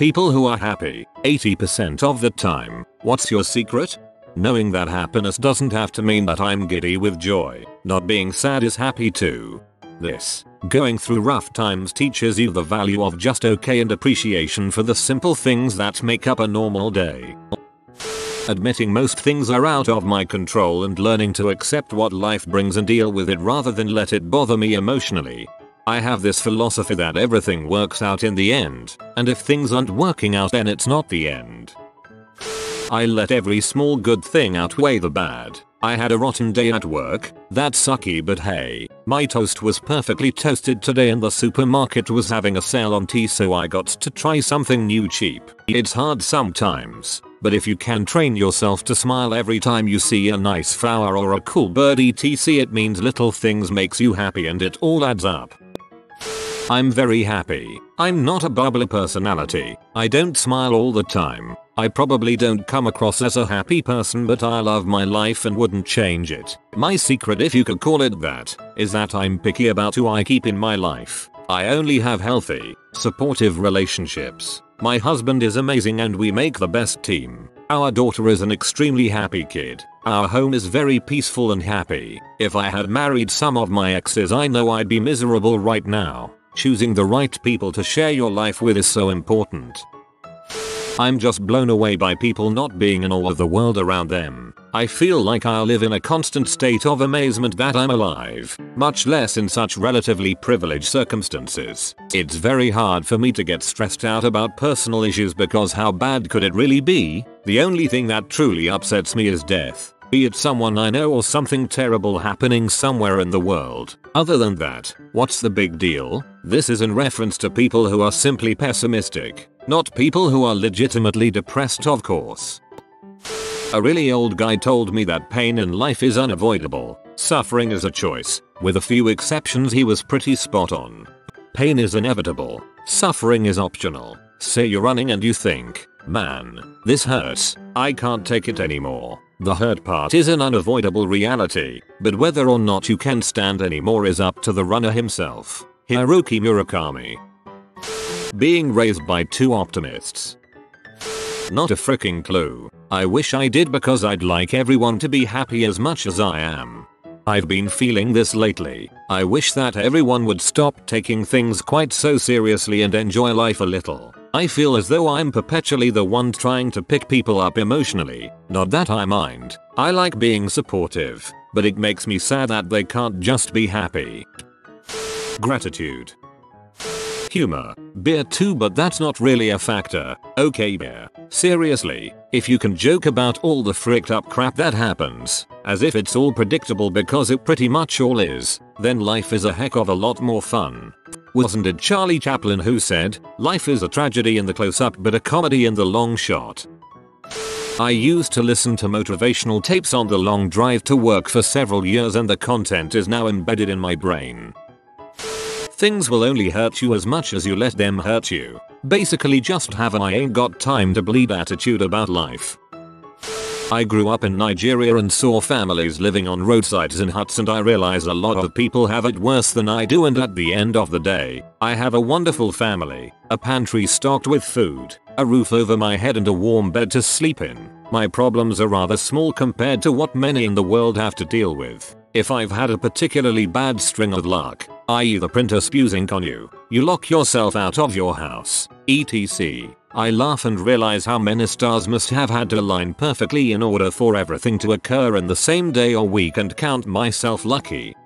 people who are happy 80% of the time. What's your secret? Knowing that happiness doesn't have to mean that I'm giddy with joy. Not being sad is happy too. This, going through rough times teaches you the value of just okay and appreciation for the simple things that make up a normal day. Admitting most things are out of my control and learning to accept what life brings and deal with it rather than let it bother me emotionally. I have this philosophy that everything works out in the end, and if things aren't working out then it's not the end. I let every small good thing outweigh the bad. I had a rotten day at work, that's sucky but hey, my toast was perfectly toasted today and the supermarket was having a sale on tea so I got to try something new cheap. It's hard sometimes, but if you can train yourself to smile every time you see a nice flower or a cool bird etc it means little things makes you happy and it all adds up. I'm very happy. I'm not a bubbly personality. I don't smile all the time. I probably don't come across as a happy person but I love my life and wouldn't change it. My secret if you could call it that, is that I'm picky about who I keep in my life. I only have healthy, supportive relationships. My husband is amazing and we make the best team. Our daughter is an extremely happy kid. Our home is very peaceful and happy. If I had married some of my exes I know I'd be miserable right now. Choosing the right people to share your life with is so important. I'm just blown away by people not being in awe of the world around them. I feel like I live in a constant state of amazement that I'm alive, much less in such relatively privileged circumstances. It's very hard for me to get stressed out about personal issues because how bad could it really be? The only thing that truly upsets me is death. Be it someone I know or something terrible happening somewhere in the world. Other than that, what's the big deal? This is in reference to people who are simply pessimistic. Not people who are legitimately depressed of course. A really old guy told me that pain in life is unavoidable. Suffering is a choice. With a few exceptions he was pretty spot on. Pain is inevitable. Suffering is optional. Say you're running and you think, man, this hurts. I can't take it anymore. The hurt part is an unavoidable reality, but whether or not you can stand anymore is up to the runner himself. Haruki Murakami being raised by two optimists. Not a freaking clue. I wish I did because I'd like everyone to be happy as much as I am. I've been feeling this lately. I wish that everyone would stop taking things quite so seriously and enjoy life a little. I feel as though I'm perpetually the one trying to pick people up emotionally. Not that I mind. I like being supportive. But it makes me sad that they can't just be happy. Gratitude. Humor. Beer too but that's not really a factor. Okay beer. Seriously, if you can joke about all the fricked up crap that happens, as if it's all predictable because it pretty much all is, then life is a heck of a lot more fun. Wasn't it Charlie Chaplin who said, life is a tragedy in the close up but a comedy in the long shot. I used to listen to motivational tapes on the long drive to work for several years and the content is now embedded in my brain. Things will only hurt you as much as you let them hurt you. Basically just have an I ain't got time to bleed attitude about life. I grew up in Nigeria and saw families living on roadsides in huts and I realize a lot of people have it worse than I do and at the end of the day, I have a wonderful family, a pantry stocked with food, a roof over my head and a warm bed to sleep in. My problems are rather small compared to what many in the world have to deal with. If I've had a particularly bad string of luck, i.e. the printer spews ink on you, you lock yourself out of your house, etc. I laugh and realize how many stars must have had to align perfectly in order for everything to occur in the same day or week and count myself lucky.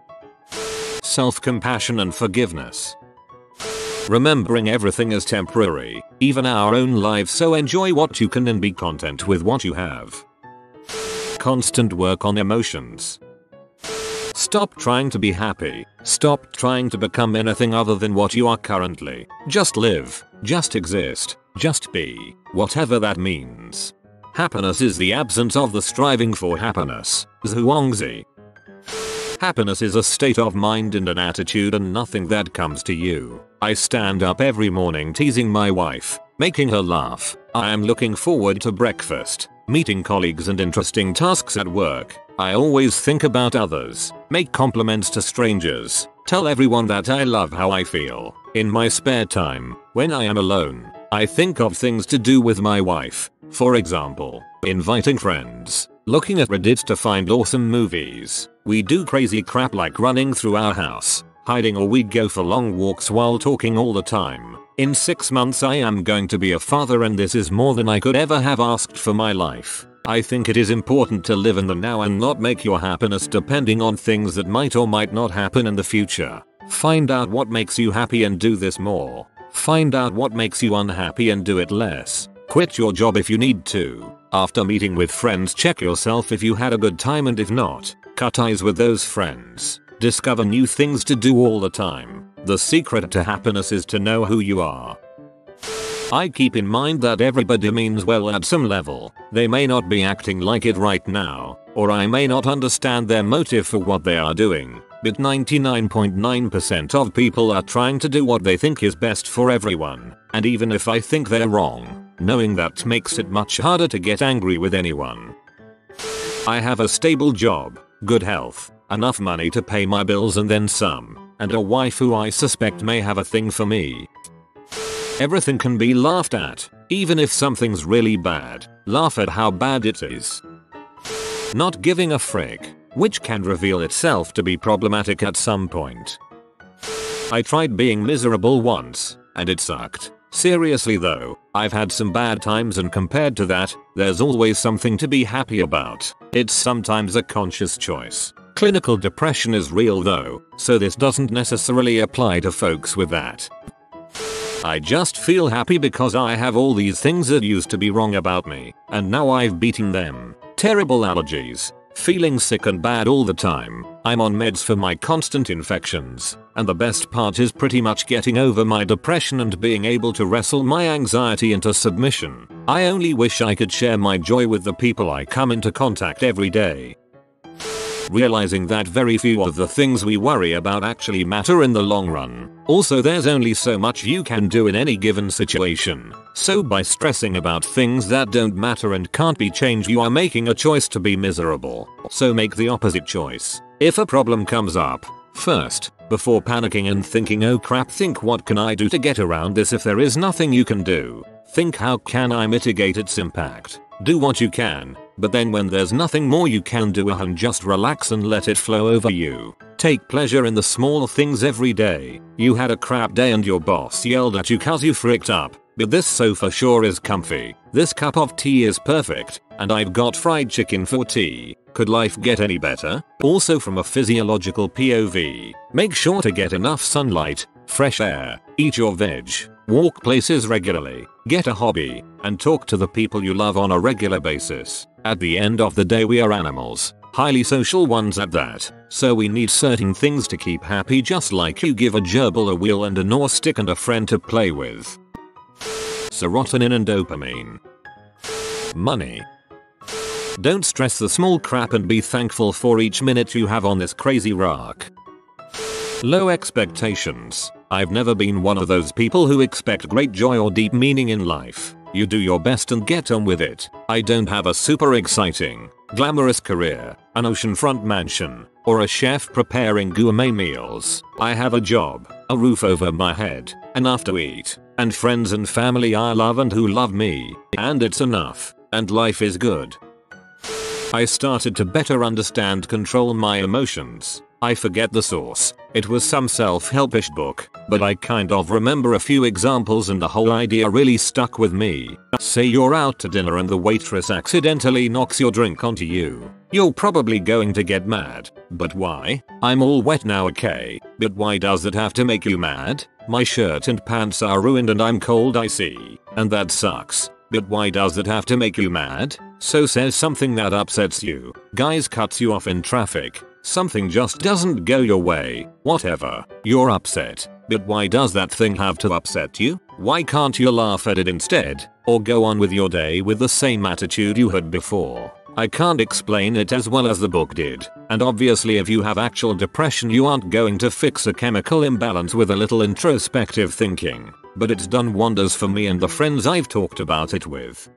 Self-compassion and forgiveness. Remembering everything is temporary, even our own lives so enjoy what you can and be content with what you have. Constant work on emotions. Stop trying to be happy. Stop trying to become anything other than what you are currently. Just live. Just exist. Just be. Whatever that means. Happiness is the absence of the striving for happiness. Zhuangzi. Happiness is a state of mind and an attitude and nothing that comes to you. I stand up every morning teasing my wife, making her laugh. I am looking forward to breakfast, meeting colleagues and interesting tasks at work. I always think about others, make compliments to strangers, tell everyone that I love how I feel. In my spare time, when I am alone, I think of things to do with my wife. For example, inviting friends, looking at Reddit to find awesome movies. We do crazy crap like running through our house, hiding or we go for long walks while talking all the time. In 6 months I am going to be a father and this is more than I could ever have asked for my life. I think it is important to live in the now and not make your happiness depending on things that might or might not happen in the future. Find out what makes you happy and do this more. Find out what makes you unhappy and do it less. Quit your job if you need to. After meeting with friends check yourself if you had a good time and if not, cut ties with those friends. Discover new things to do all the time. The secret to happiness is to know who you are. I keep in mind that everybody means well at some level. They may not be acting like it right now, or I may not understand their motive for what they are doing, but 99.9% of people are trying to do what they think is best for everyone, and even if I think they're wrong, knowing that makes it much harder to get angry with anyone. I have a stable job, good health, enough money to pay my bills and then some, and a wife who I suspect may have a thing for me. Everything can be laughed at, even if something's really bad, laugh at how bad it is. Not giving a frick, which can reveal itself to be problematic at some point. I tried being miserable once, and it sucked. Seriously though, I've had some bad times and compared to that, there's always something to be happy about. It's sometimes a conscious choice. Clinical depression is real though, so this doesn't necessarily apply to folks with that. I just feel happy because I have all these things that used to be wrong about me, and now I've beaten them. Terrible allergies, feeling sick and bad all the time, I'm on meds for my constant infections, and the best part is pretty much getting over my depression and being able to wrestle my anxiety into submission. I only wish I could share my joy with the people I come into contact every day realizing that very few of the things we worry about actually matter in the long run. Also there's only so much you can do in any given situation. So by stressing about things that don't matter and can't be changed you are making a choice to be miserable. So make the opposite choice. If a problem comes up, first, before panicking and thinking oh crap think what can I do to get around this if there is nothing you can do. Think how can I mitigate its impact. Do what you can, but then when there's nothing more you can do and just relax and let it flow over you. Take pleasure in the small things every day. You had a crap day and your boss yelled at you cause you fricked up. But this sofa sure is comfy. This cup of tea is perfect. And I've got fried chicken for tea. Could life get any better? Also from a physiological POV. Make sure to get enough sunlight, fresh air, eat your veg, walk places regularly, get a hobby, and talk to the people you love on a regular basis. At the end of the day we are animals, highly social ones at that, so we need certain things to keep happy just like you give a gerbil a wheel and a gnaw stick and a friend to play with. Serotonin and dopamine. Money. Don't stress the small crap and be thankful for each minute you have on this crazy rock. Low expectations. I've never been one of those people who expect great joy or deep meaning in life. You do your best and get on with it. I don't have a super exciting, glamorous career, an oceanfront mansion, or a chef preparing gourmet meals. I have a job, a roof over my head, enough to eat, and friends and family I love and who love me, and it's enough, and life is good. I started to better understand control my emotions. I forget the source. It was some self-helpish book, but I kind of remember a few examples and the whole idea really stuck with me. Say you're out to dinner and the waitress accidentally knocks your drink onto you. You're probably going to get mad. But why? I'm all wet now okay. But why does that have to make you mad? My shirt and pants are ruined and I'm cold I see. And that sucks. But why does that have to make you mad? So says something that upsets you. Guys cuts you off in traffic. Something just doesn't go your way, whatever, you're upset. But why does that thing have to upset you? Why can't you laugh at it instead, or go on with your day with the same attitude you had before? I can't explain it as well as the book did, and obviously if you have actual depression you aren't going to fix a chemical imbalance with a little introspective thinking, but it's done wonders for me and the friends I've talked about it with.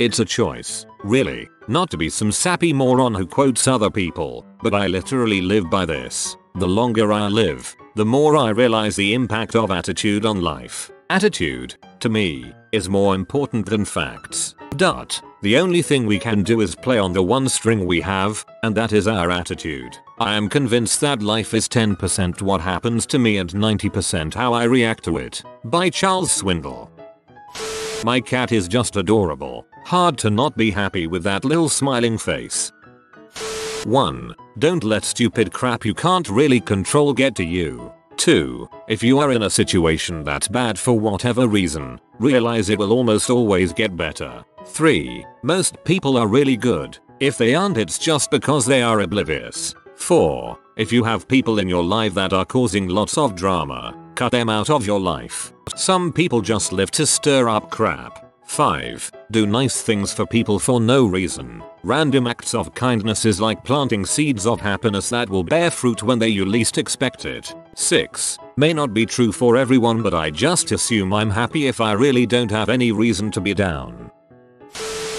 It's a choice, really, not to be some sappy moron who quotes other people, but I literally live by this. The longer I live, the more I realize the impact of attitude on life. Attitude, to me, is more important than facts. Dot. The only thing we can do is play on the one string we have, and that is our attitude. I am convinced that life is 10% what happens to me and 90% how I react to it. By Charles Swindoll. My cat is just adorable. Hard to not be happy with that little smiling face. 1. Don't let stupid crap you can't really control get to you. 2. If you are in a situation that's bad for whatever reason, realize it will almost always get better. 3. Most people are really good. If they aren't it's just because they are oblivious. 4. If you have people in your life that are causing lots of drama, cut them out of your life. Some people just live to stir up crap. 5. Do nice things for people for no reason. Random acts of kindness is like planting seeds of happiness that will bear fruit when they you least expect it. 6. May not be true for everyone but I just assume I'm happy if I really don't have any reason to be down.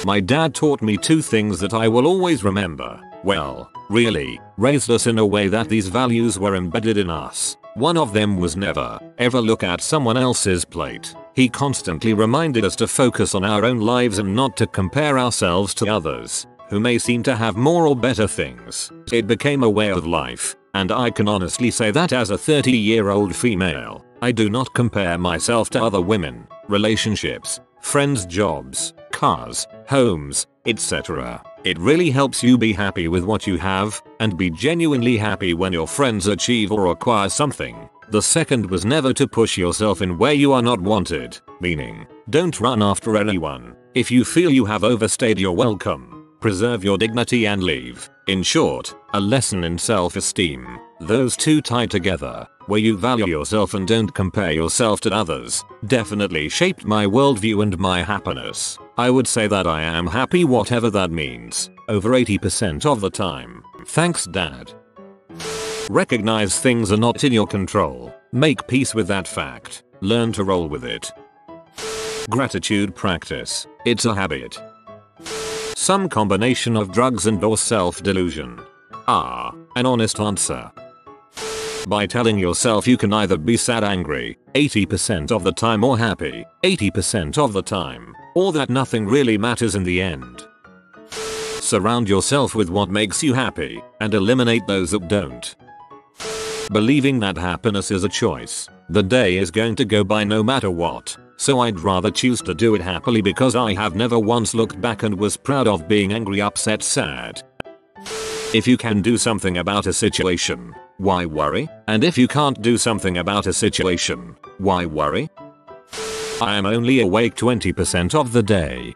My dad taught me two things that I will always remember. Well, really, raised us in a way that these values were embedded in us. One of them was never, ever look at someone else's plate. He constantly reminded us to focus on our own lives and not to compare ourselves to others, who may seem to have more or better things. It became a way of life, and I can honestly say that as a 30 year old female, I do not compare myself to other women, relationships, friends jobs, cars, homes, etc. It really helps you be happy with what you have, and be genuinely happy when your friends achieve or acquire something. The second was never to push yourself in where you are not wanted, meaning, don't run after anyone. If you feel you have overstayed your welcome, preserve your dignity and leave. In short, a lesson in self-esteem. Those two tie together, where you value yourself and don't compare yourself to others, definitely shaped my worldview and my happiness. I would say that I am happy whatever that means, over 80% of the time. Thanks dad. Recognize things are not in your control. Make peace with that fact. Learn to roll with it. Gratitude practice. It's a habit. Some combination of drugs and or self-delusion. Ah, an honest answer. By telling yourself you can either be sad angry 80% of the time or happy 80% of the time, or that nothing really matters in the end. Surround yourself with what makes you happy and eliminate those that don't. Believing that happiness is a choice. The day is going to go by no matter what, so I'd rather choose to do it happily because I have never once looked back and was proud of being angry, upset, sad. If you can do something about a situation, why worry? And if you can't do something about a situation, why worry? I am only awake 20% of the day.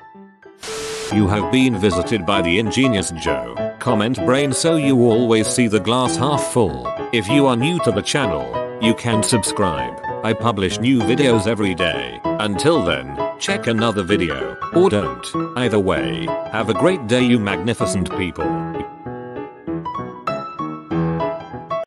You have been visited by the ingenious Joe. Comment brain so you always see the glass half full. If you are new to the channel, you can subscribe. I publish new videos every day. Until then, check another video, or don't. Either way, have a great day you magnificent people.